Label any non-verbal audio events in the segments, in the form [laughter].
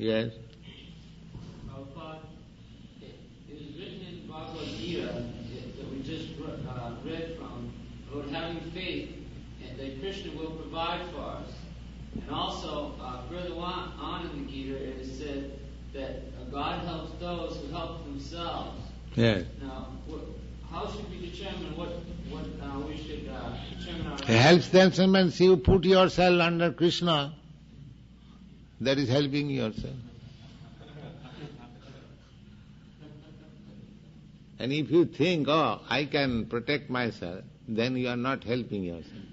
Yes. Prabhupada, it it is written in Bhagavad Gita that that we just uh, read from about having faith and that Krishna will provide for us. And also, uh, further on, on in the Gita, it is said that uh, God helps those who help themselves. Yes. Now, how should we determine what what uh, we should uh, determine our Helps them means you put yourself under Krishna. That is helping yourself. And if you think, oh, I can protect myself, then you are not helping yourself.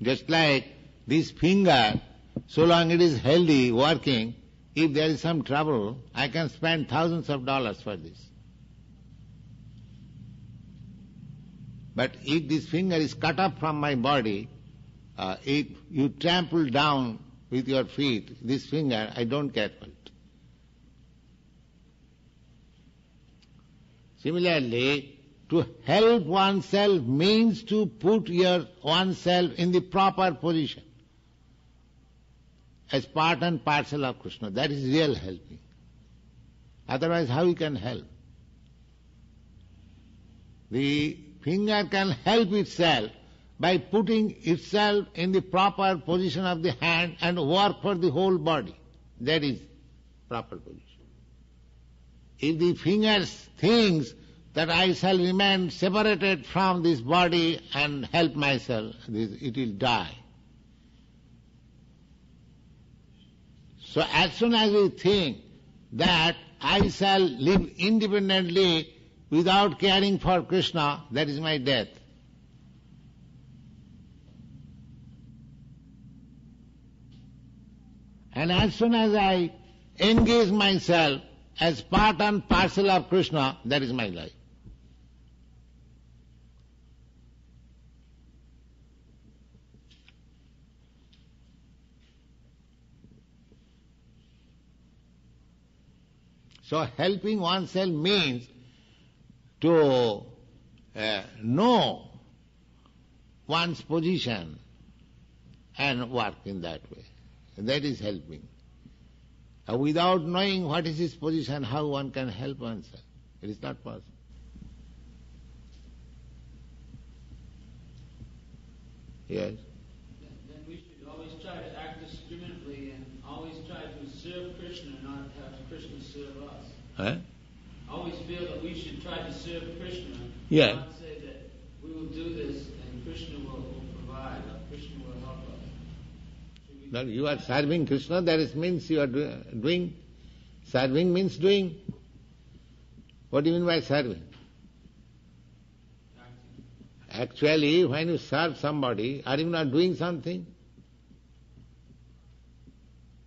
Just like this finger, so long it is healthy, working, if there is some trouble, I can spend thousands of dollars for this. But if this finger is cut off from my body, uh, if you trample down with your feet this finger, I don't care for it. Similarly, to help oneself means to put your oneself in the proper position as part and parcel of Krishna. That is real helping. Otherwise, how you can help? The finger can help itself by putting itself in the proper position of the hand and work for the whole body. That is proper position. If the fingers thinks that I shall remain separated from this body and help myself, it will die. So as soon as we think that I shall live independently without caring for Krishna, that is my death. And as soon as I engage myself as part and parcel of Krishna, that is my life. So helping oneself means to uh, know one's position and work in that way. That is helping. Without knowing what is his position, how one can help oneself? It is not possible. Yes. Then then we should always try to act discriminately and always try to serve Krishna, not have Krishna serve us. Huh? always feel that we should try to serve Krishna. Yeah. Not say that we will do this and Krishna will, will provide, or Krishna will help us. Now you are serving Krishna, that is means you are doing. Serving means doing. What do you mean by serving? Actually, when you serve somebody, are you not doing something?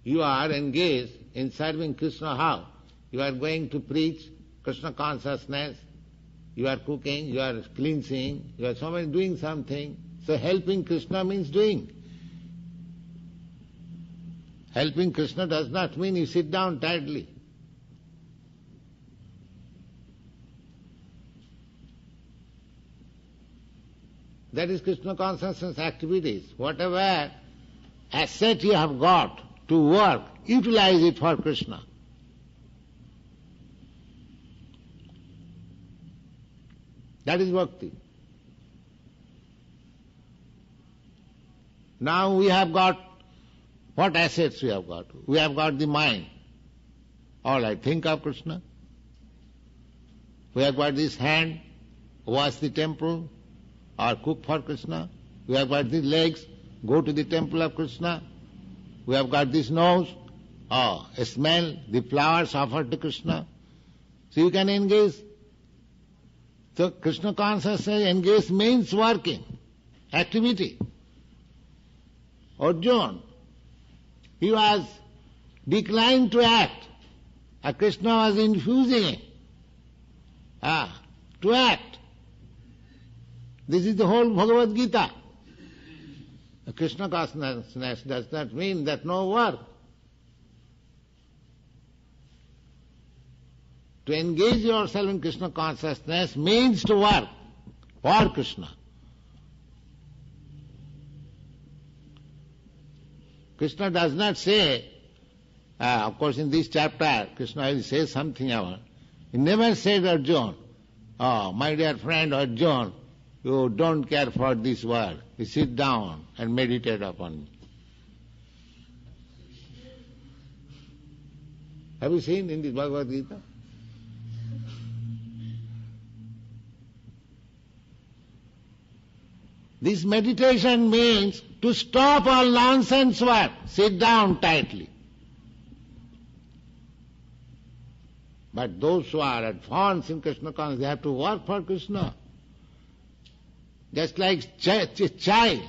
You are engaged in serving Krishna how? You are going to preach Krishna consciousness, you are cooking, you are cleansing, you are so many doing something. So helping Krishna means doing. Helping Krishna does not mean you sit down tidily. That is Krishna consciousness activities. Whatever asset you have got to work, utilize it for Krishna. That is bhakti. Now we have got what assets we have got? We have got the mind. All right, think of Krishna. We have got this hand, wash the temple, or cook for Krishna. We have got these legs, go to the temple of Krishna. We have got this nose, oh, smell the flowers offered to Krishna. So you can engage. So Krishna consciousness engage means working, activity. Arjun, He was declined to act. And Krishna was infusing ah, to act. This is the whole Bhagavad Gita. Krishna consciousness does not mean that no work. To engage yourself in Krishna consciousness means to work for Krishna. Krishna does not say, uh, of course in this chapter, Krishna will say something about, he never said Arjuna, oh, my dear friend Arjuna, you don't care for this world. You sit down and meditate upon me. Have you seen in this Bhagavad Gita? This meditation means to stop all nonsense work. Sit down tightly. But those who are advanced in Krishna consciousness, they have to work for Krishna. Just like ch- child,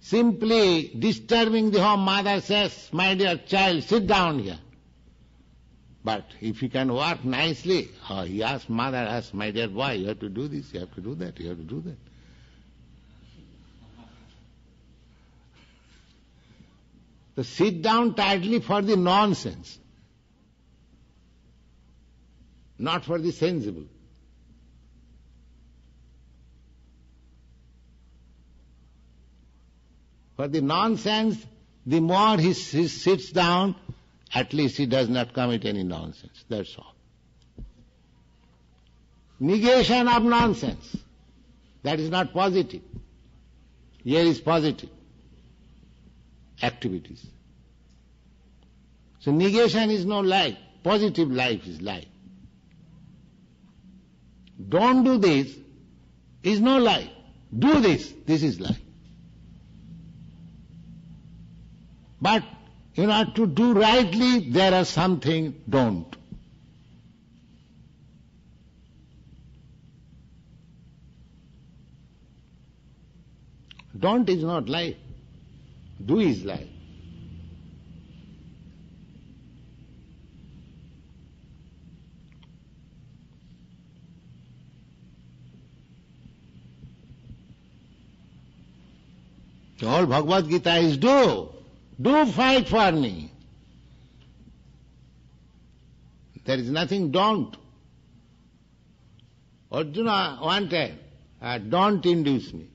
simply disturbing the home, mother says, my dear child, sit down here. But if you can work nicely, oh, he asks, mother asks, my dear boy, you have to do this, you have to do that, you have to do that. So sit down tightly for the nonsense, not for the sensible. For the nonsense, the more he, he sits down, at least he does not commit any nonsense. That's all. Negation of nonsense. That is not positive. Here is positive activities. So negation is no life. Positive life is life. Don't do this is no life. Do this, this is life. But in order to do rightly, there are something don't. Don't is not life. Do his life. All Bhagavad Gita is do. Do fight for me. There is nothing don't. Arjuna wanted, uh, don't induce me.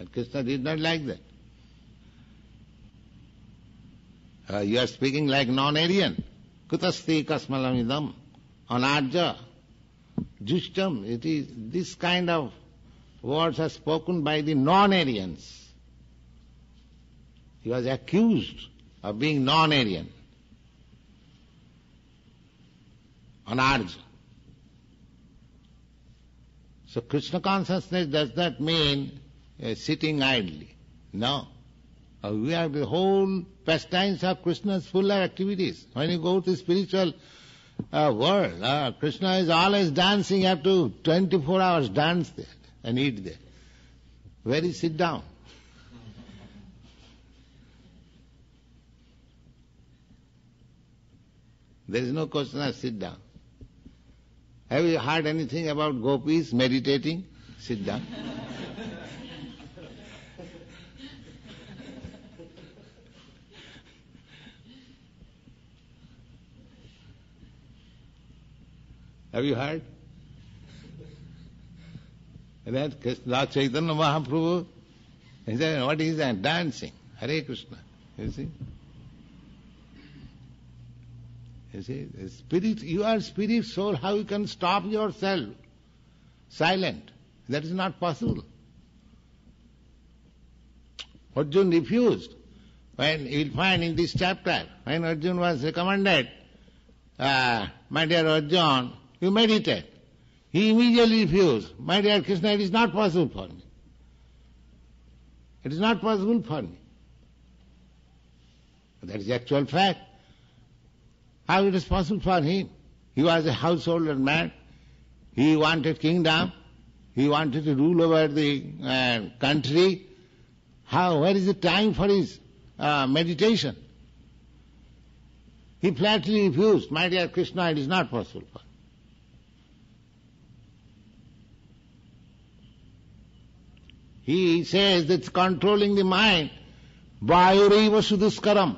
And Krishna did not like that. Uh, you are speaking like non-Aryan. Kutasti kasmalamidam, anarja, justam. It is this kind of words are spoken by the non-Aryans. He was accused of being non-Aryan. Anarja. So Krishna consciousness does not mean uh, sitting idly. No. Uh, we have the whole pastimes of Krishna's full of activities. When you go to spiritual uh, world, uh, Krishna is always dancing. Have to 24 hours dance there and eat there. Where is sit down? There is no question of sit down. Have you heard anything about gopis meditating? Sit down. [laughs] Have you heard? That Krishna Chaitanya Mahaprabhu, he said, what is that? Dancing. Hare Krishna. You see? You see, spirit, you are spirit soul, how you can stop yourself silent? That is not possible. Arjun refused. When you will find in this chapter, when Arjun was recommended, uh, my dear Arjun, you meditate. He immediately refused. My dear Krishna, it is not possible for me. It is not possible for me. That is actual fact. How it is possible for him? He was a householder man. He wanted kingdom. He wanted to rule over the uh, country. how, where is the time for his uh, meditation? He flatly refused, my dear Krishna, it is not possible for He says that controlling the mind, Vayureva Suduskaram.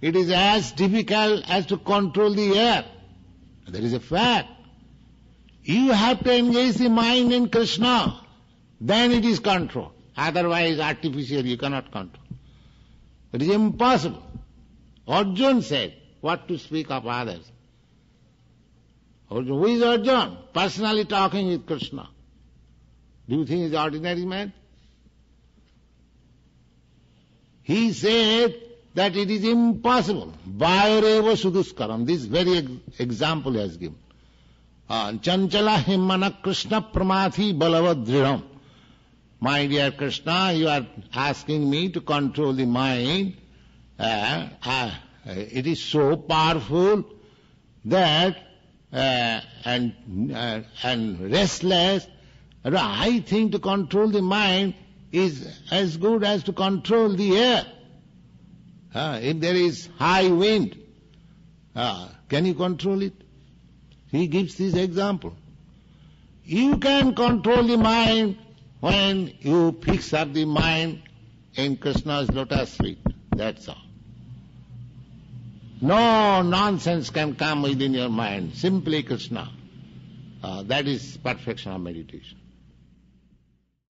It is as difficult as to control the air. That is a fact. You have to engage the mind in Krishna. Then it is controlled. Otherwise, artificial, you cannot control. It is impossible. Arjun said, what to speak of others. Arjun, who is Arjun? Personally talking with Krishna. Do you think he is ordinary man? He said that it is impossible. Vayureva suduskaram. This very example he has given. Uh, Chanchala himmana Krishna pramathi balavadridam. My dear Krishna, you are asking me to control the mind. Uh, uh, it is so powerful that uh, and and restless. I think to control the mind is as good as to control the air. Uh, if there is high wind, uh, can you control it? He gives this example. You can control the mind when you fix up the mind in Krishna's lotus feet. That's all. No nonsense can come within your mind. Simply Krishna. Uh, that is perfection of meditation.